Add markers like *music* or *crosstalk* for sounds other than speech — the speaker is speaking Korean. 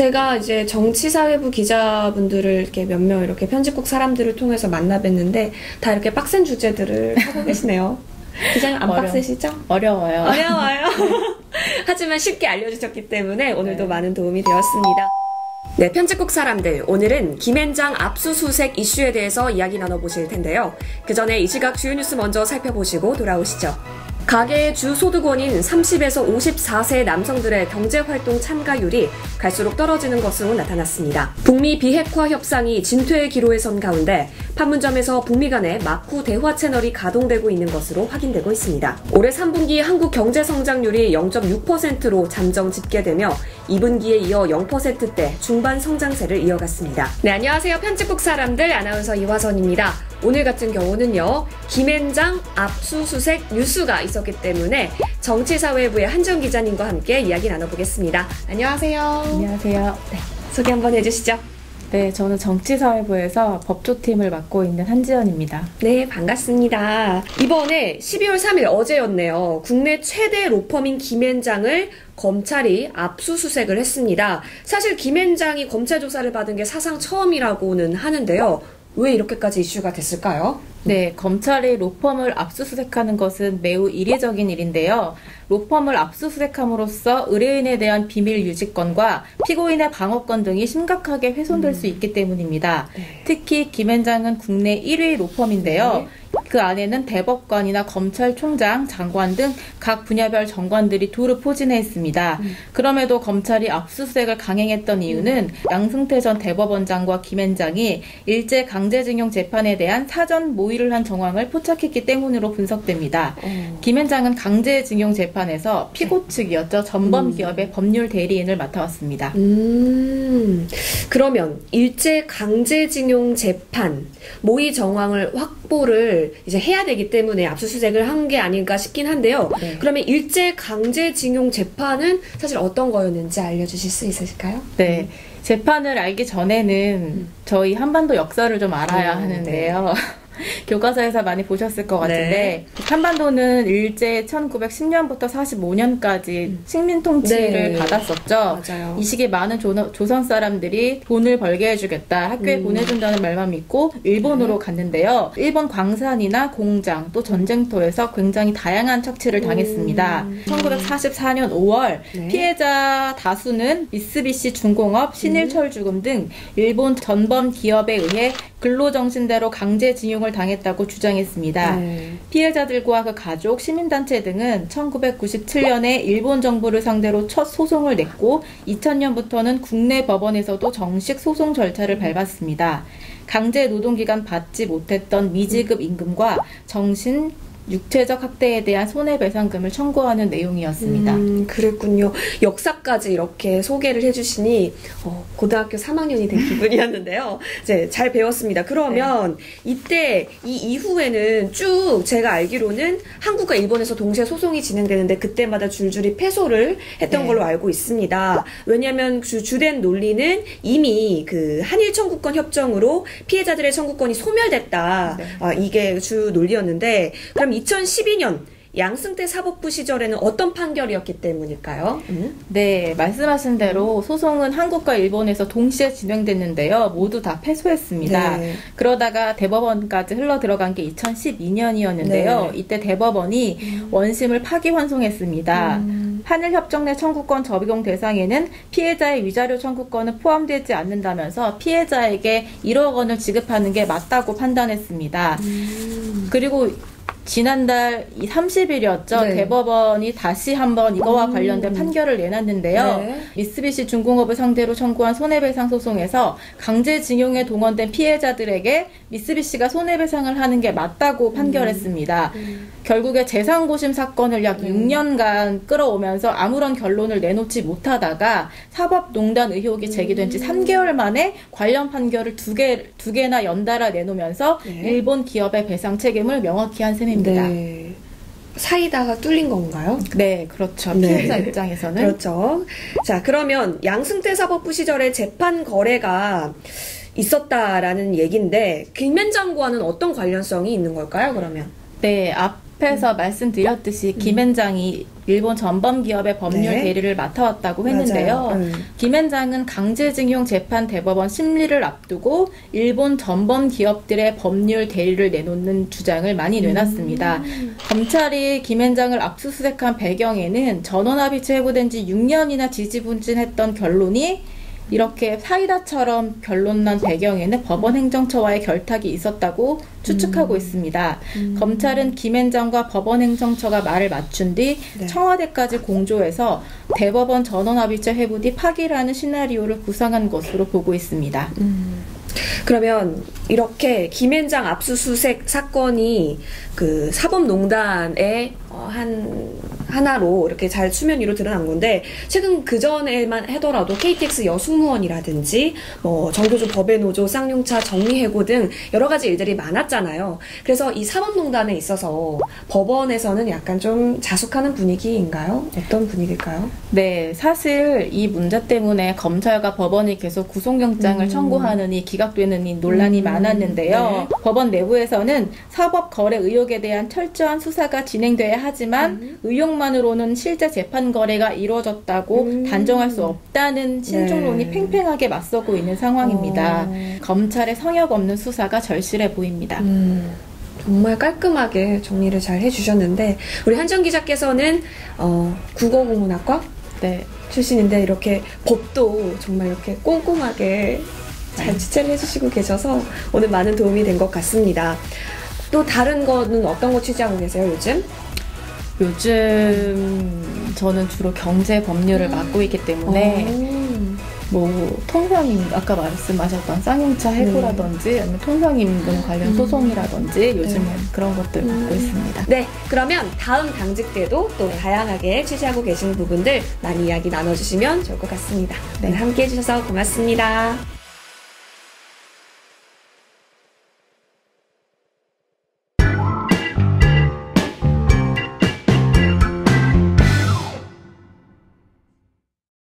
제가 이제 정치사회부 기자분들을 이렇게 몇 명 이렇게 편집국 사람들을 통해서 만나 뵀는데 다 이렇게 빡센 주제들을 *laughs* 하고 계시네요. 기자님 안 어려워. 빡세시죠? 어려워요. 어려워요. *laughs* *laughs* 하지만 쉽게 알려주셨기 때문에 오늘도 네. 많은 도움이 되었습니다. 네, 편집국 사람들. 오늘은 김앤장 압수수색 이슈에 대해서 이야기 나눠보실 텐데요. 그 전에 이 시각 주요 뉴스 먼저 살펴보시고 돌아오시죠. 가계의 주 소득원인 30에서 54세 남성들의 경제활동 참가율이 갈수록 떨어지는 것으로 나타났습니다. 북미 비핵화 협상이 진퇴의 기로에 선 가운데 판문점에서 북미 간의 마쿠 대화 채널이 가동되고 있는 것으로 확인되고 있습니다. 올해 3분기 한국 경제 성장률이 0.6%로 잠정 집계되며 2분기에 이어 0%대 중반 성장세를 이어갔습니다. 네, 안녕하세요. 편집국 사람들 아나운서 이화선입니다. 오늘 같은 경우는요, 김앤장 압수수색 뉴스가 있었기 때문에 정치사회부의 한정 기자님과 함께 이야기 나눠보겠습니다. 안녕하세요. 안녕하세요. 네. 소개 한번 해주시죠. 네, 저는 정치사회부에서 법조팀을 맡고 있는 한지연입니다. 네, 반갑습니다. 이번에 12월 3일 어제였네요. 국내 최대 로펌인 김앤장을 검찰이 압수수색을 했습니다. 사실 김앤장이 검찰 조사를 받은 게 사상 처음이라고는 하는데요. 왜 이렇게까지 이슈가 됐을까요? 네, 검찰이 로펌을 압수수색하는 것은 매우 이례적인 일인데요. 로펌을 압수수색함으로써 의뢰인에 대한 비밀 유지권과 피고인의 방어권 등이 심각하게 훼손될 수 있기 때문입니다. 네. 특히 김앤장은 국내 1위 로펌인데요. 그 안에는 대법관이나 검찰총장, 장관 등 각 분야별 정관들이 두루 포진해 있습니다. 그럼에도 검찰이 압수수색을 강행했던 이유는 양승태 전 대법원장과 김앤장이 일제 강제징용 재판에 대한 사전 모의 를 한 정황을 포착했기 때문으로 분석됩니다. 어. 김앤장은 강제징용 재판에서 피고 측이었죠. 전범 기업의 법률 대리인을 맡아왔습니다. 음, 그러면 일제 강제징용 재판 모의 정황을 확보를 이제 해야 되기 때문에 압수수색을 한 게 아닌가 싶긴 한데요. 네. 그러면 일제 강제징용 재판은 사실 어떤 거였는지 알려주실 수 있으실까요? 네. 재판을 알기 전에는 저희 한반도 역사를 좀 알아야 음, 하는데요. *laughs* 교과서에서 많이 보셨을 것 같은데 네. 한반도는 일제 1910년부터 45년까지 식민 통치를 네. 받았었죠. 맞아요. 이 시기에 많은 조, 조선 사람들이 돈을 벌게 해주겠다, 학교에 음. 보내준다는 말만 믿고 일본으로 갔는데요. 일본 광산이나 공장 또 전쟁터에서 굉장히 다양한 착취를 당했습니다. 음. 1944년 5월 네. 피해자 다수는 미쓰비시 중공업, 신일철 주금 등 일본 전범 기업에 의해 근로정신대로 강제징용 을 당했다고 주장했습니다. 네. 피해자들과 그 가족, 시민단체 등은 1997년에 일본 정부를 상대로 첫 소송을 냈고 2000년부터는 국내 법원에서도 정식 소송 절차를 밟았습니다. 강제 노동기간 받지 못했던 미지급 임금과 정신, 육체적 학대에 대한 손해배상금을 청구하는 내용이었습니다. 음, 그랬군요. 역사까지 이렇게 소개를 해주시니 어, 고등학교 3학년이 된 *laughs* 기분이었는데요. 이제 잘 배웠습니다. 그러면 이때 이 이후에는 쭉 제가 알기로는 한국과 일본에서 동시에 소송이 진행되는데 그때마다 줄줄이 패소를 했던 네. 걸로 알고 있습니다. 왜냐하면 주, 주된 논리는 이미 그 한일 청구권 협정으로 피해자들의 청구권이 소멸됐다. 네. 아, 이게 주 논리였는데 그럼 2012년 양승태 사법부 시절에는 어떤 판결이었기 때문일까요? 음? 네, 말씀하신 대로 소송은 한국과 일본에서 동시에 진행됐는데요. 모두 다 패소했습니다. 네. 그러다가 대법원까지 흘러 들어간 게 2012년이었는데요. 네. 이때 대법원이 원심을 파기환송했습니다. 음. 한일협정 내 청구권 적용 대상에는 피해자의 위자료 청구권은 포함되지 않는다면서 피해자에게 1억 원을 지급하는 게 맞다고 판단했습니다. 음. 그리고 지난달 30일이었죠. 네. 대법원이 다시 한번 이거와 음. 관련된 판결을 내놨는데요. 네. 미쓰비시 중공업을 상대로 청구한 손해배상 소송에서 강제징용에 동원된 피해자들에게 미쓰비시가 손해배상을 하는 게 맞다고 판결했습니다. 결국에 재산고심 사건을 약 네. 6년간 끌어오면서 아무런 결론을 내놓지 못하다가 사법농단 의혹이 제기된 지 음. 3개월 만에 관련 판결을 두 개, 두 개나 연달아 내놓으면서 네. 일본 기업의 배상 책임을 명확히 한 셈입니다. 네, 네. 사이다가 뚫린 건가요? 그렇죠. 네. 피해자 입장에서는. 그렇죠. 자, 그러면 양승태 사법부 시절에 재판 거래가 있었다라는 얘기인데 김현장과는 어떤 관련성이 있는 걸까요? 그러면 네, 앞에서 말씀드렸듯이 김앤장이 일본 전범 기업의 법률 네. 대리를 맡아왔다고 했는데요. 음. 김앤장은 강제징용 재판 대법원 심리를 앞두고 일본 전범 기업들의 법률 대리를 내놓는 주장을 많이 내놨습니다. 음. 검찰이 김앤장을 압수수색한 배경에는 전원합의체 해고된 지 6년이나 지지분진했던 결론이 이렇게 사이다처럼 결론난 배경에는 법원 행정처와의 결탁이 있었다고 추측하고 있습니다. 검찰은 김앤장과 법원 행정처가 말을 맞춘 뒤 네. 청와대까지 공조해서 대법원 전원합의체 회부 뒤 파기라는 시나리오를 구상한 것으로 보고 있습니다. 그러면 이렇게 김앤장 압수수색 사건이 그 사법농단의 어, 한 하나로 이렇게 잘 수면 위로 드러난 건데 최근 그 전에만 하더라도 KTX 여승무원이라든지 뭐 정교조 법외노조 쌍용차 정리해고 등 여러 가지 일들이 많았잖아요. 그래서 이 사법농단에 있어서 법원에서는 약간 좀 자숙하는 분위기인가요? 어떤 분위기일까요? 네, 사실 이 문제 때문에 검찰과 법원이 계속 구속영장을 음. 청구하느니 기각되느니 논란이 음, 많았는데요. 네. 법원 내부에서는 사법 거래 의혹에 대한 철저한 수사가 진행돼야 하지만 음. 의혹만으로는 실제 재판 거래가 이루어졌다고 음. 단정할 수 없다는 신중론이 네. 팽팽하게 맞서고 있는 상황입니다. 어. 검찰의 성역 없는 수사가 절실해 보입니다. 음, 정말 깔끔하게 정리를 잘 해주셨는데 우리 한정 기자께서는 어, 국어국문학과 네. 출신인데 이렇게 법도 정말 이렇게 꼼꼼하게 잘 취재를 해주시고 계셔서 오늘 많은 도움이 된 것 같습니다. 또 다른 거는 어떤 거 취재하고 계세요 요즘? 요즘 저는 주로 경제 법률을 맡고 있기 때문에 음. 뭐 통상임 아까 말씀하셨던 쌍용차 해고라든지 아니면 통상임금 관련 소송이라든지 요즘은 그런 것들 맡고 있습니다. 네, 그러면 다음 당직 때도 또 다양하게 취재하고 계시는 부분들 많이 이야기 나눠주시면 좋을 것 같습니다. 네, 함께 해주셔서 고맙습니다.